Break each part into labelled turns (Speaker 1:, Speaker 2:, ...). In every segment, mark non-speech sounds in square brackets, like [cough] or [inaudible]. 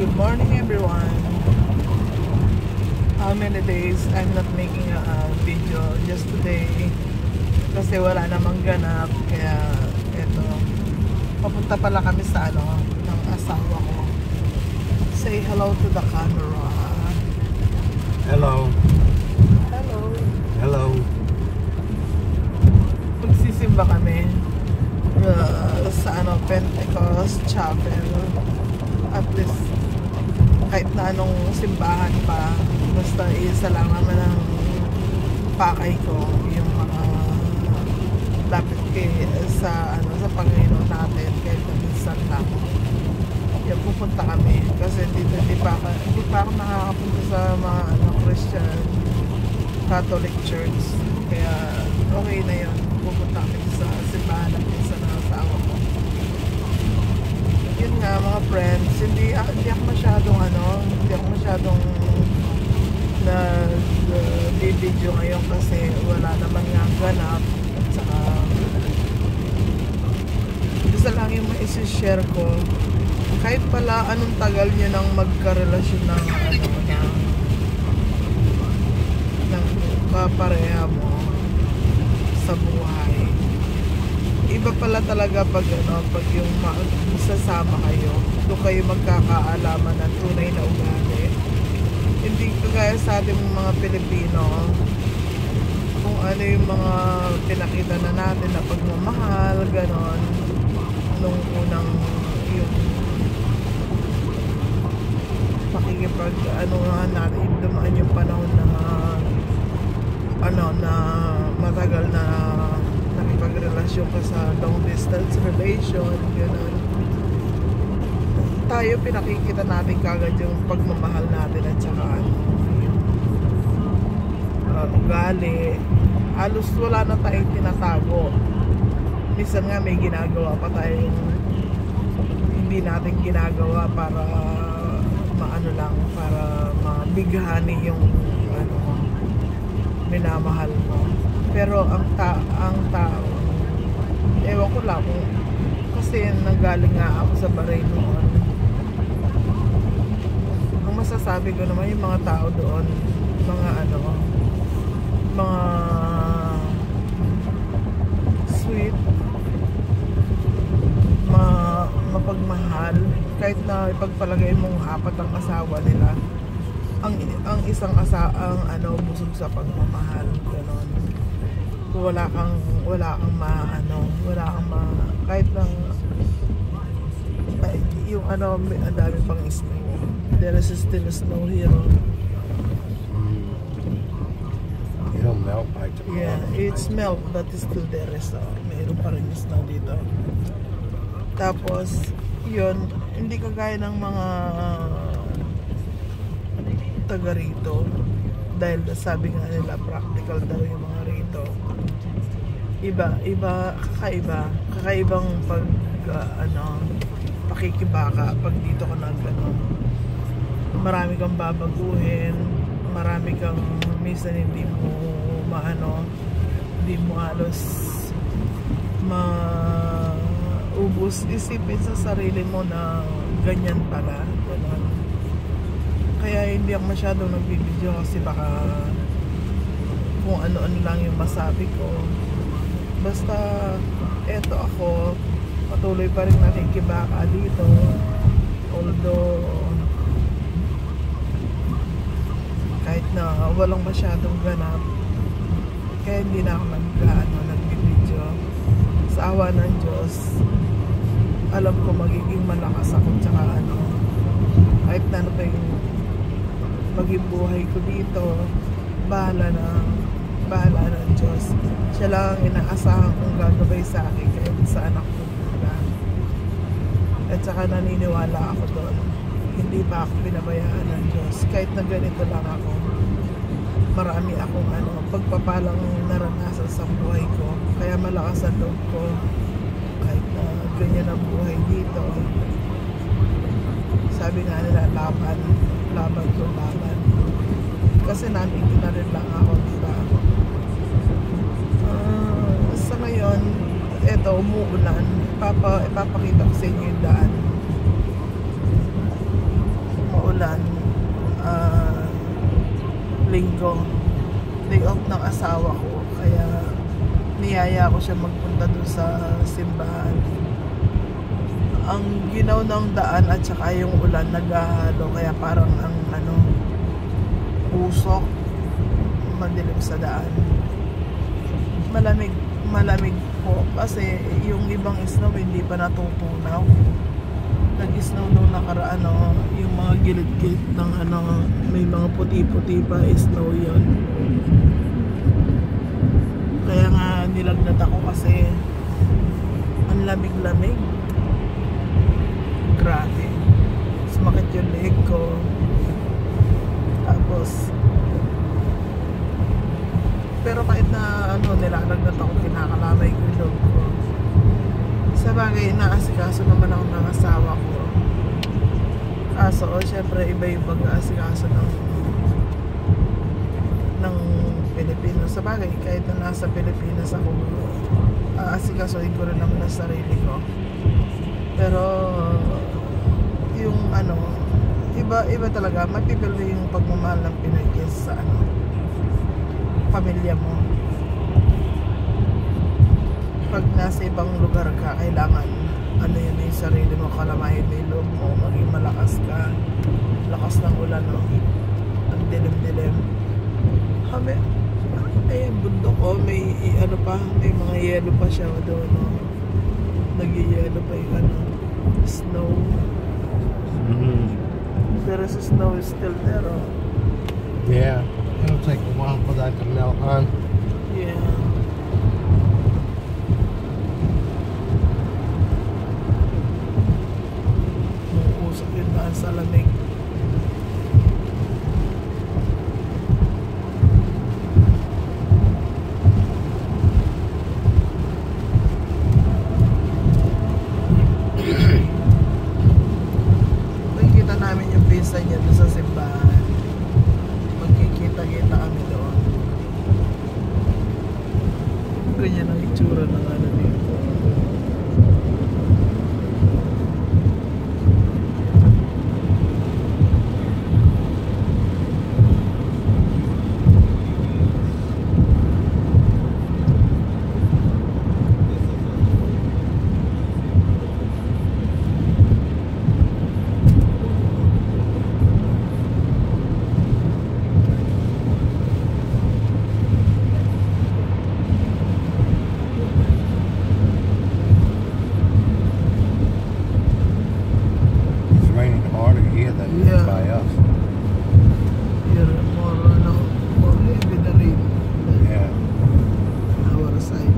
Speaker 1: Good morning everyone. How many days I'm not making a, video just today kasi wala namang ganap kaya eto papunta pala kami sa ano ng asawa ko. Say hello to the camera.
Speaker 2: Hello.
Speaker 1: Hello.
Speaker 2: Hello.
Speaker 1: Magsisimba kami uh, sa ano Pentecost Chapel. At least kahit na anong simbahan pa basta isa lang naman ang pakay ko yung mga lapit kay sa ano sa Panginoon natin kahit minsan lang yan pupunta kami. Kasi dito hindi pa ako, hindi pa ako nakakapunta sa mga ano Christian Catholic Church. Kaya okay na yun. Pupunta kami sa simbahan ng minsan ng asawa ko yun nga mga friends hindi, ah, hindi ako masyadong ano hindi ako masyadong nag uh, video ngayon kasi wala naman nga ganap at saka isa lang yung maisi-share ko. Kahit pala anong tagal nyo nang magkarelasyon ng ano ng ng kapareha mo sa buhay iba pala talaga pag ano pag yung sasama kayo doon kayo magkakaalaman ng tunay na ugali. Hindi kagaya sa ating mga Pilipino kung ano yung mga pinakita na natin na pagmamahal ganon nung unang yung pakikipag ano nga natin dumaan yung panahon na ano na matagal na nakipagrelasyon ka sa long distance relation gano'n tayo pinakikita natin kagad yung pagmamahal natin at saka ano uh, ugali. Halos wala na tayong tinatago. Minsan nga may ginagawa pa tayong hindi natin ginagawa para maano lang para mabighani yung ano minamahal mo. Pero ang ta ang tao ewan ko lang. Kung kasi nanggaling nga ako sa Bahrain noon. Ang masasabi ko naman yung mga tao doon mga ano mga sweet ma mapagmahal kahit na ipagpalagay mong apat ang asawa nila ang ang isang asa ang ano busog sa pagmamahal ganon wala kang wala kang maano wala kang ma kahit lang ay, yung ano may ang dami pang snow there is still snow here
Speaker 2: It'll melt by tomorrow.
Speaker 1: yeah it's melt but it's still there so mayroon pa rin snow dito. Tapos yun hindi kagaya ng mga taga rito. Dahil sabi nga nila practical daw yung mga iba iba kakaiba kakaibang pag uh, ano pakikibaka pag dito ka nag ano. Marami kang babaguhin marami kang minsan hindi mo maano hindi mo halos maubos isipin sa sarili mo na ganyan pala ganun. Kaya hindi ako masyadong nagbibideo kasi baka kung ano-ano lang yung masabi ko basta eto ako patuloy pa rin nakikibaka dito. Although kahit na walang masyadong ganap kaya hindi na ako nag, ano, nagbibideo sa awa ng Diyos alam ko magiging malakas ako tsaka ano kahit na ano pa yung maging buhay ko dito bahala na siya lang ang inaasahan kong gagabay sa akin kahit sa anak ko diba? at saka naniniwala ako doon. Hindi pa ako pinabayaan ng Diyos. Kahit na ganito lang ako marami akong ano pagpapalang naranasan sa buhay ko. Kaya malakas ang loob ko. Kahit na ganyan ang buhay dito. Sabi nga nila laban laban ko laban. Kasi nandito na rin lang ako. diba ngayon, eto, umuulan. Ipapa, ipapakita ko sa inyo yung daan. Umuulan. Uh, linggo. Day off ng asawa ko. Kaya, niyaya ko siya magpunta dun sa simbahan. Ang ginaw ng daan at saka yung ulan naghahalo. Kaya parang ang ano, usok madilim sa daan. Malamig malamig po kasi yung ibang snow hindi pa natutunaw. Nag-snow nung nakaraan no, yung mga gilid-gilid ng ano may mga puti-puti pa snow yon kaya nga nilagnat ako kasi ang lamig-lamig. Grabe. Sumakit yung leg ko. Tapos pero kahit na ano nilalagnat ako kinakalamay ko yung ko. Sa bagay inaasikaso naman ako ng asawa ko. Kaso oh, syempre iba yung pag-aasikaso ng ng Pilipino. Sa bagay kahit na nasa Pilipinas ako aasikasuhin ko rin naman ang sarili ko. Pero yung ano iba iba talaga. Mapipil mo yung pagmamahal ng Pinoy sa ano pamilya mo pag nasa ibang lugar ka kailangan ano yun yung sarili mo kalamahin mo yung loob mo maging malakas ka. Lakas ng ulan no? Ang dilim-dilim. Kami ay bundok ko may ano pa may mga yelo pa siya doon no? Nag-yelo pa yung ano snow.
Speaker 2: Mm-hmm.
Speaker 1: there is snow is still there oh.
Speaker 2: Yeah, it'll take a while for that to melt, huh?
Speaker 1: yeah Daan sa lamig Makikita namin yung pinsan niya sa simbahan. Yeah.
Speaker 2: by us.
Speaker 1: Here, more, ano, more heavy the rain
Speaker 2: Yeah.
Speaker 1: our side.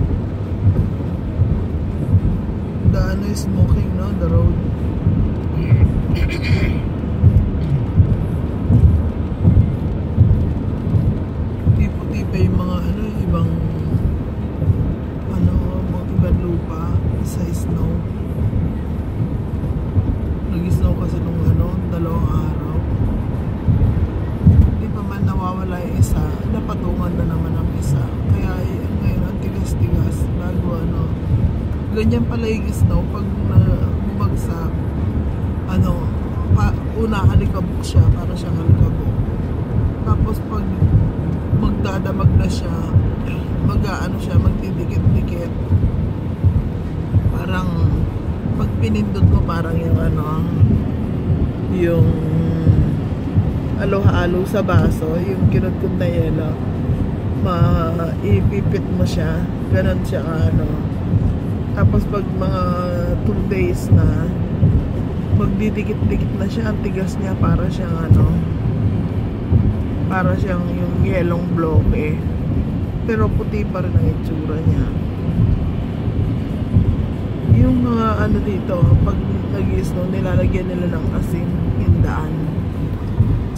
Speaker 1: The ano is smoking, no? The road. Ano, pa, una alikabok siya para siyang alikabok. Tapos pag magdadamag na siya, mag ano siya, magdidikit-dikit. Parang pag pinindot mo parang yung ano, yung alo-halo sa baso, yung kinudkod na yelo, maipipit mo siya, ganun siya ano. Tapos pag mga 2 days na, magdidikit-dikit na siya, ang tigas niya para siyang ano, para siyang yung yelong bloke. Pero puti pa rin ang itsura niya. Yung mga ano dito, pag nag-snow, nilalagyan nila ng asin, hindaan.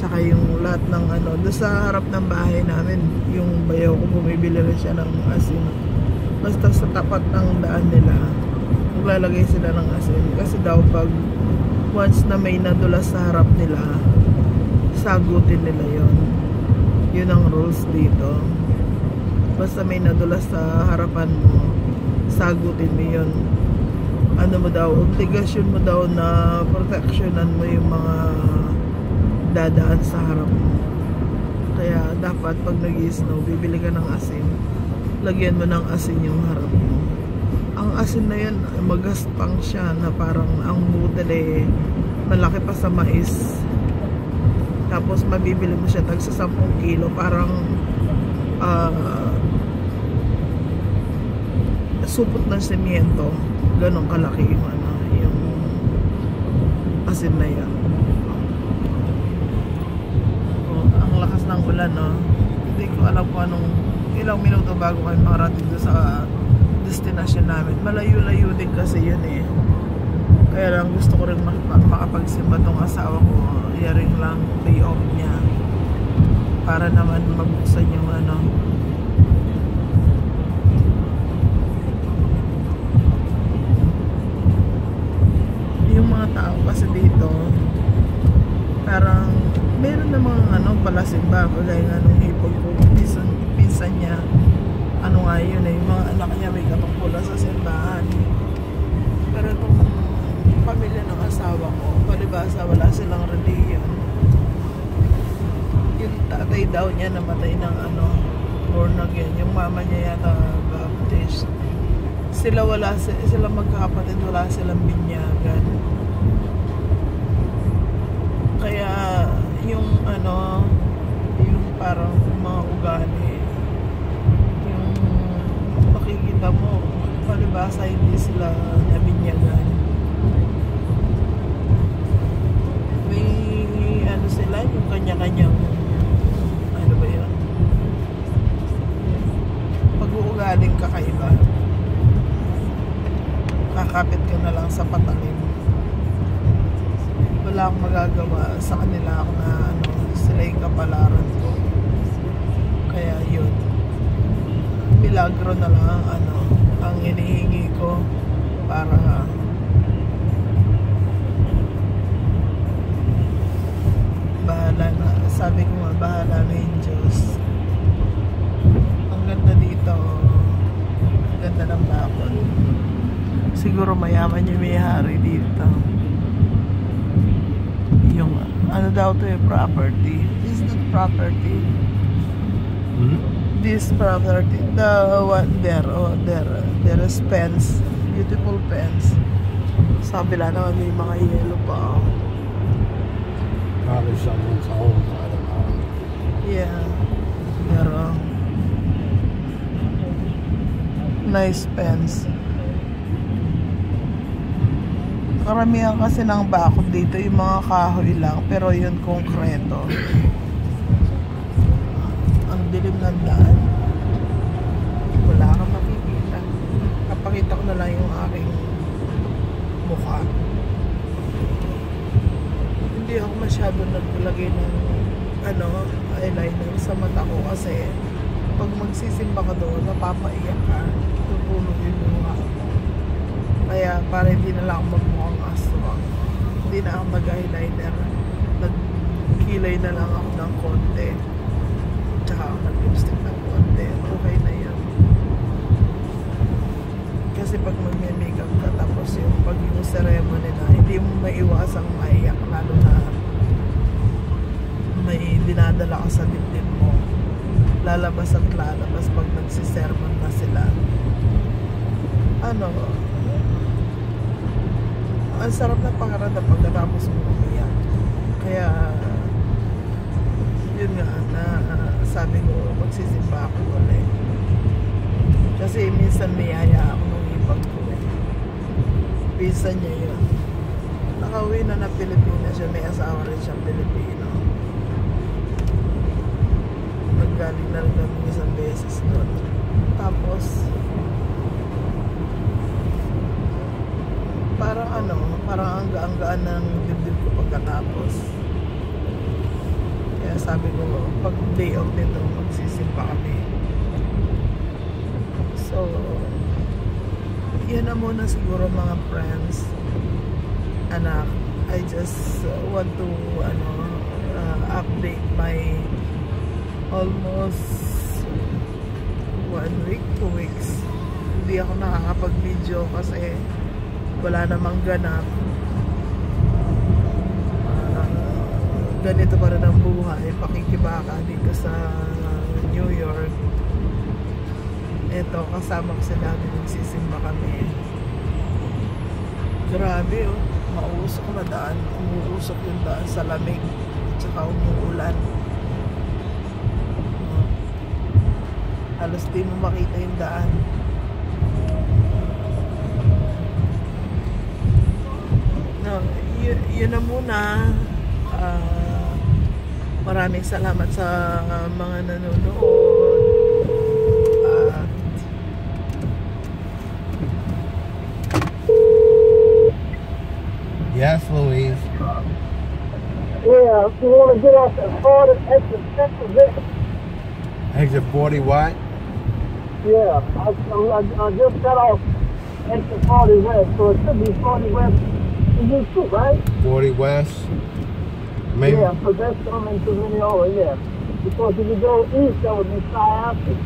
Speaker 1: Tsaka yung lahat ng ano, doon sa harap ng bahay namin, yung bayaw ko bumibili rin siya ng asin. Basta sa tapat ng daan nila, maglalagay sila ng asin. Kasi daw pag once na may nadulas sa harap nila, sagutin nila yon Yun ang rules dito. Basta may nadulas sa harapan mo, sagutin mo yun. Ano mo daw, obligasyon mo daw na protectionan mo yung mga dadaan sa harap mo. Kaya dapat pag nag snow bibili ka ng asin lagyan mo ng asin yung harap mo asin na yan magaspang siya na parang ang noodle eh malaki pa sa mais. Tapos mabibili mo siya tag sa 10 kilo parang uh, supot ng semyento ganong kalaki yung ano yung asin na yan. Oh, ang lakas ng ulan no? Hindi ko alam kung anong ilang minuto bago kayo makarating sa destination namin. Malayo-layo din kasi yun eh. Kaya lang gusto ko rin makapagsimba tong asawa ko. Yaring lang day off niya. Para naman mabuksan yung ano. Yung mga tao kasi dito parang meron na mga ano palasimba. Kagaya nga nung hipag ko pinsan, pinsan niya ano nga yun eh yung mga anak niya may katungkulan sa simbahan. Pero itong pamilya ng asawa ko palibasa wala silang reliyon. Yung tatay daw niya namatay ng ano born again. Yung mama niya yata baptist. Sila wala sila magkakapatid wala silang binyagan. Kaya yung ano yung parang mga ugali yung makikita mo palibasa hindi sila nabinyagan may ano sila yung kanya-kanyang ano ba yun? Pag-uugaling kakaiba. Kakapit ka na lang sa patalim. Wala akong magagawa. Sa kanila na ano, sila yung kapalaran ko. Kaya yun. Milagro na lang ang ano ang hinihingi ko para bahala na. Sabi ko nga bahala na yung Diyos. Ang ganda dito. Ang ganda ng bakod. Siguro mayaman yung may hari dito. Yung ano daw to yung property. Is that property.
Speaker 2: Hmm?
Speaker 1: This property the one there oh there there is fence beautiful fence sa kabila naman may mga yellow pa.
Speaker 2: Probably someone's home. I don't know.
Speaker 1: yeah pero nice fence karamihan kasi ng bakod dito yung mga kahoy lang pero yun konkreto ang dilim ng daan wala kang makikita. Kapakita ko na lang yung aking mukha. Hindi ako masyado naglagay ng ano eyeliner sa mata ko kasi pag magsisimba ka doon napapaiyak ka. Tutulog yung mukha ko. Kaya para hindi na lang magmukhang aswang hindi na ako mag-eyeliner. Nagkilay na lang ako ng konti. Tsaka ako nag-lipstick ng konti okay na yun kasi pag mag-makeup ka tapos yung pag yung ceremony na hindi mo maiwasang maiyak lalo na may dinadala ka sa dibdib mo. Lalabas at lalabas pag nagsisermon na sila. Ano? Ang sarap na pakiramdam pagkatapos mo umiyak. Kaya yun nga na sabi ko magsisimba ako ulit. Kasi minsan niyaya ako minsan niya yun. Nakauwi na na Pilipinas siya may asawa rin siyang Pilipino. Naggaling na rin kami isang beses doon tapos parang ano parang ang gaan ng dibdib ko pagkatapos. Kaya sabi ko pag day off nito magsisimba kami. So yan na muna siguro mga friends. Anak I just uh, want to ano uh, update my almost one week, two weeks. Hindi ako nakakapag video kasi wala namang ganap. Ganito pa rin ang buhay, pakikibaka dito sa New York. Ito, kasama ko sila nagsisimba kami. Grabe oh, mausok na daan. Umuusok yung daan sa lamig. Tsaka umuulan. Oh. Halos di mo makita yung daan. No, yun, yun na muna. Ah, maraming salamat sa mga nanonood.
Speaker 2: Yes, Louise.
Speaker 3: Yeah, if you want to get off at Florida, exit Texas,
Speaker 2: Exit 40 what?
Speaker 3: yeah, I, I, I just got off exit 40 West, so it should be 40 West to you too, right?
Speaker 2: 40 West. Maybe.
Speaker 3: Yeah, so that's coming to Mineola, yeah. Because if you go east, that would be Syosset.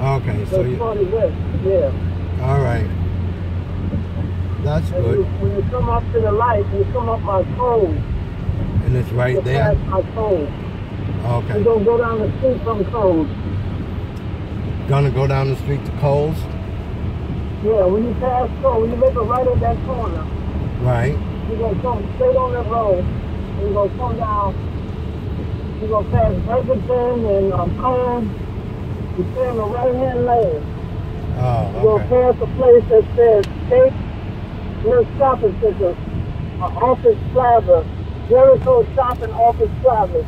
Speaker 2: Okay, so
Speaker 3: That's
Speaker 2: you.
Speaker 3: 40 West, yeah.
Speaker 2: All right. That's
Speaker 3: And you,
Speaker 2: good.
Speaker 3: when you come up to the light, you come up my code.
Speaker 2: And it's right
Speaker 3: you
Speaker 2: there.
Speaker 3: my. You're
Speaker 2: Okay.
Speaker 3: going to go down the street from code.
Speaker 2: Gonna go down the street to Coles.
Speaker 3: Yeah, when you pass when you make a right at that corner,
Speaker 2: Right.
Speaker 3: You're gonna come straight on that road. And you're gonna come down. You're gonna pass Burlington and um, Cone. You stay in the right hand lane.
Speaker 2: Oh,
Speaker 3: You're gonna pass a place that says State Little Shopping Center, uh, Office Plaza, Jericho Shopping Office Plaza.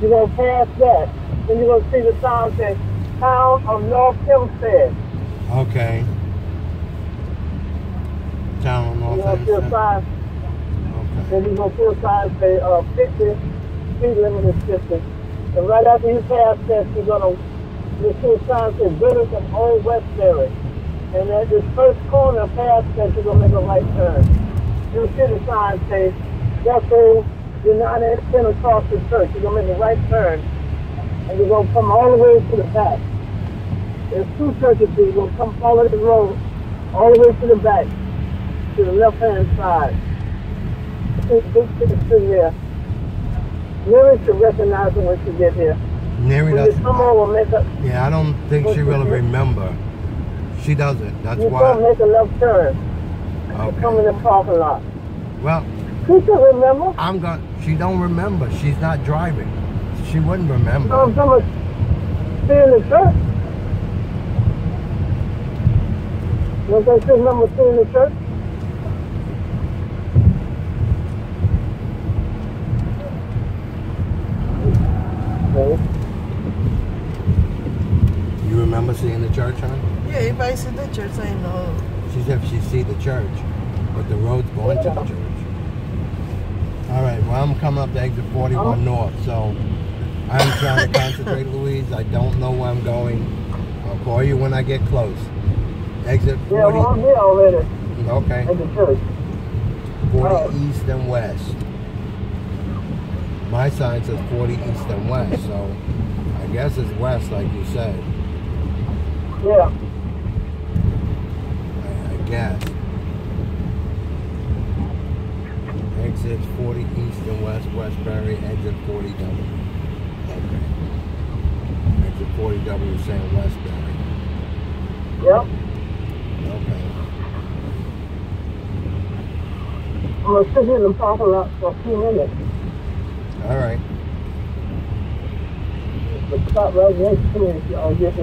Speaker 3: You're gonna pass that. Then you're gonna see the sign say Town of North Hempstead.
Speaker 2: Okay. Town
Speaker 3: You're
Speaker 2: North
Speaker 3: see a
Speaker 2: Hempstead.
Speaker 3: sign
Speaker 2: Okay.
Speaker 3: Then you're gonna feel sign say uh 50, speed limit is 50. And right after you pass that, you're gonna you see a sign say Village of Old Westbury. And at this first corner past that, you're gonna make a right turn. You'll see the sign say Bethel United Pentecostal Church. You're gonna make a right turn, and you're gonna come all the way to the back. There's two churches here. You're gonna come follow the road all the way to the back, to the left hand side big, picture here. Mary should recognize it when she get here. You
Speaker 2: does.
Speaker 3: come over, make a
Speaker 2: Yeah, I don't think she really remember. She doesn't. That's
Speaker 3: you
Speaker 2: why.
Speaker 3: make a left turn. You come in
Speaker 2: Okay.
Speaker 3: the parking lot.
Speaker 2: Well,
Speaker 3: She should remember.
Speaker 2: I'm going. She don't remember. She's not driving. She wouldn't remember.
Speaker 3: what I'm talking about? The church. You don't think she remember stay in the church? Okay.
Speaker 2: You remember seeing the church, huh?
Speaker 1: Yeah, if I see the church, I know.
Speaker 2: She said she see the church, but the road's going to the church. All right. Well, I'm coming up to exit 41
Speaker 3: Oh.
Speaker 2: north, so I'm trying to concentrate, [laughs] Louise. I don't know where I'm going. I'll call you when I get close. Exit 40.
Speaker 3: Yeah, well,
Speaker 2: 40.
Speaker 3: I'm here already
Speaker 2: Okay.
Speaker 3: at the church.
Speaker 2: 40
Speaker 3: Oh.
Speaker 2: east and west. My sign says 40 east and west, so I guess it's west, like you said.
Speaker 3: Yeah.
Speaker 2: I. Exit 40 east and west, Westbury, exit 40W. Okay. Exit 40W is saying Westbury.
Speaker 3: Yep.
Speaker 2: Okay.
Speaker 3: I'm gonna sit here the parking lot for a few minutes.
Speaker 2: All right.
Speaker 3: But stop right next to me if y'all get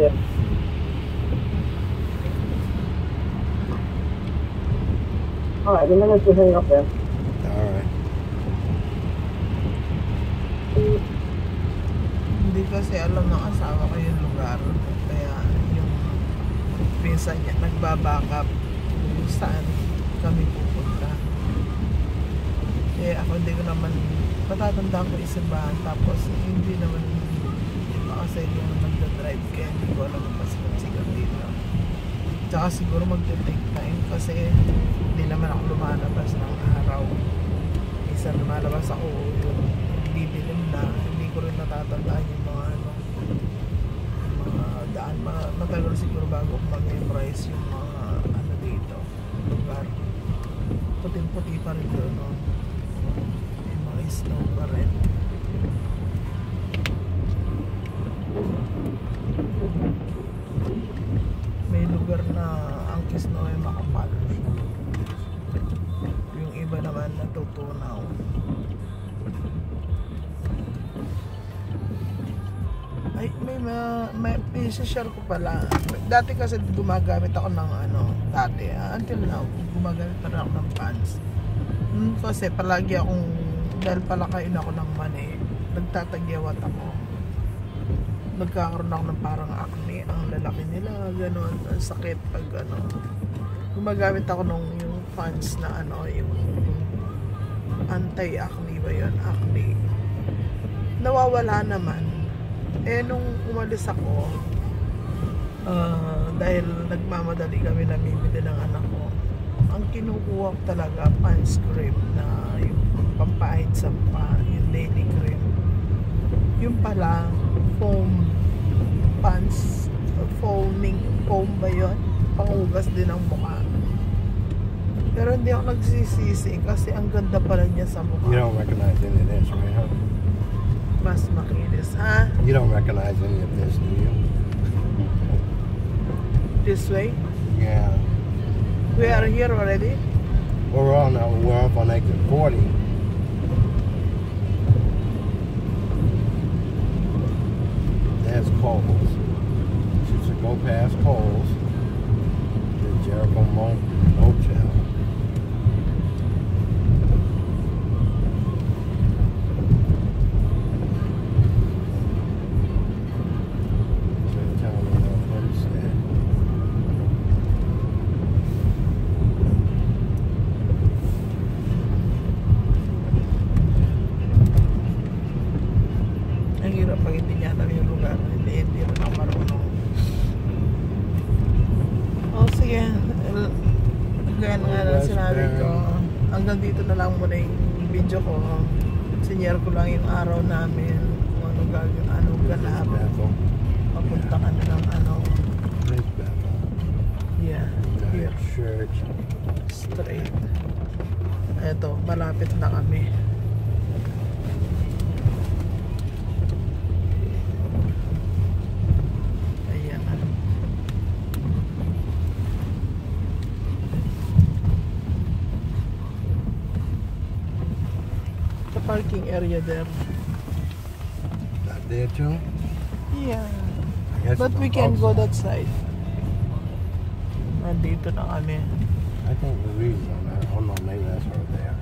Speaker 3: here. Alright, then let's just hang up there.
Speaker 2: All right.
Speaker 1: Hindi kasi alam ng asawa ko yung lugar. Kaya yung pinsan niya nagbabackup kung saan kami pupunta. Eh ako hindi ko naman matatanda ko isimbahan tapos hindi naman iba kasi hindi ako nagda-drive kaya hindi ko alam kung pasikat dito. Tsaka siguro magte-take time kasi naman ako lumalabas ng araw. Minsan lumalabas ako yung bibilim na. Hindi ko rin natatandaan yung mga ano mga daan. Mga matagal siguro bago mag-memorize yung mga ano dito. Lugar. Puting-puti pa rin doon no? may mga snow pa rin. May lugar na ang snow ay makapal. go now. Ay, may ma may, share ko pala. Dati kasi gumagamit ako ng ano, dati. Ah, until now, gumagamit pa ako ng pants. Hmm, kasi palagi akong dahil palakain ako ng mani, nagtatagyawat ako. Nagkakaroon ako ng parang acne. Ang lalaki nila, gano'n. Ang sakit pag ano. Gumagamit ako ng yung pants na ano, yung anti-acne ba yun? Acne. Nawawala naman. Eh, nung umalis ako, ah, dahil nagmamadali kami namimili ng anak ko, ang kinukuha ko talaga, pants cream na yung pampahid sa pa, yung daily cream. Yung pala, foam pants, foaming, foam ba yun? Panghugas din ang mukha. Pero hindi ako nagsisisi kasi ang ganda pala niya sa
Speaker 2: You don't recognize any of this, right? Huh?
Speaker 1: Mas makinis, ha?
Speaker 2: You don't recognize any of this, do you?
Speaker 1: This way?
Speaker 2: Yeah.
Speaker 1: We are here already?
Speaker 2: We're on uh, we're up on exit 40. There's Coles. You should go past Coles. The Jericho Mo-
Speaker 1: parking area there.
Speaker 2: Not there too?
Speaker 1: Yeah.
Speaker 2: I
Speaker 1: But we can go that side. Nandito na kami.
Speaker 2: I think Louise is on that. Oh no, maybe that's her there.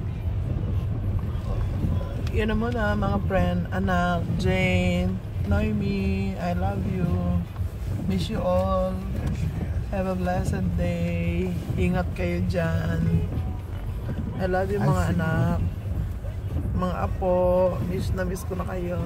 Speaker 1: Yun naman na mga friend, anak, Jane, Noemi, I love you. Miss you all. Have a blessed day. Ingat kayo dyan. I love you
Speaker 2: I
Speaker 1: mga
Speaker 2: see.
Speaker 1: anak. Mga apo, miss na miss ko na kayo.